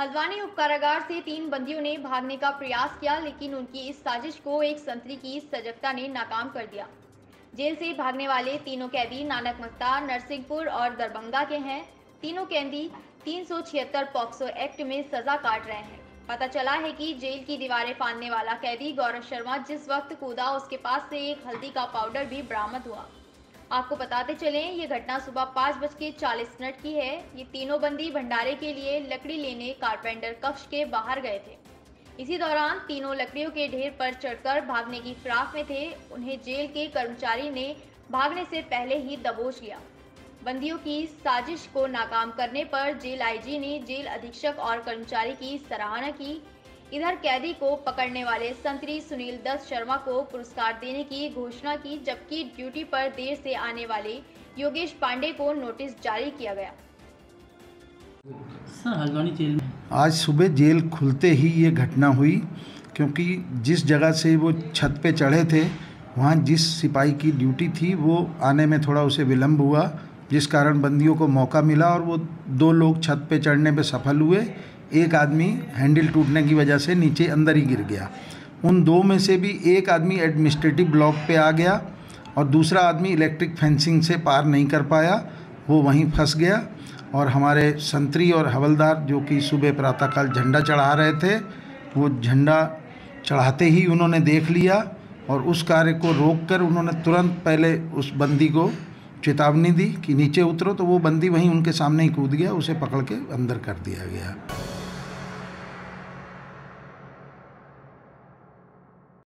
हल्द्वानी उपकारागार से तीन बंदियों ने भागने का प्रयास किया, लेकिन उनकी इस साजिश को एक संतरी की सजगता ने नाकाम कर दिया। जेल से भागने वाले तीनों कैदी नानक मस्ता नरसिंहपुर और दरभंगा के हैं। तीनों कैदी तीन सौ छिहत्तर पॉक्सो एक्ट में सजा काट रहे हैं। पता चला है कि जेल की दीवारें फांदने वाला कैदी गौरव शर्मा जिस वक्त कूदा, उसके पास से एक हल्दी का पाउडर भी बरामद हुआ। आपको बताते चले, ये घटना सुबह पाँच बज के चालीस मिनट की है। ये तीनों बंदी भंडारे के लिए लकड़ी लेने कारपेंटर कक्ष के बाहर गए थे। इसी दौरान तीनों लकड़ियों के ढेर पर चढ़कर भागने की फिराक में थे। उन्हें जेल के कर्मचारी ने भागने से पहले ही दबोच लिया। बंदियों की साजिश को नाकाम करने पर जेल आईजी ने जेल अधीक्षक और कर्मचारी की सराहना की। इधर कैदी को पकड़ने वाले संतरी सुनील दत्त शर्मा को पुरस्कार देने की घोषणा की जबकि ड्यूटी पर देर से आने वाले योगेश पांडे को नोटिस जारी किया गया। सर हल्द्वानी जेल में। आज सुबह जेल खुलते ही ये घटना हुई क्योंकि जिस जगह से वो छत पे चढ़े थे वहाँ जिस सिपाही की ड्यूटी थी वो आने में थोड़ा उसे विलम्ब हुआ जिस कारण बंदियों को मौका मिला और वो दो लोग छत पे चढ़ने पे सफल हुए। एक आदमी हैंडल टूटने की वजह से नीचे अंदर ही गिर गया। उन दो में से भी एक आदमी एडमिनिस्ट्रेटिव ब्लॉक पे आ गया और दूसरा आदमी इलेक्ट्रिक फेंसिंग से पार नहीं कर पाया, वो वहीं फंस गया और हमारे संतरी और हवलदार जो कि सुबह प्रातःकाल झंडा चढ़ा रहे थे, वो झंडा चढ़ाते ही उन्होंने देख लिया और उस कार्य को रोक कर उन्होंने तुरंत पहले उस बंदी को चेतावनी दी कि नीचे उतरो तो वो बंदी वहीं उनके सामने ही कूद गया, उसे पकड़ के अंदर कर दिया गया।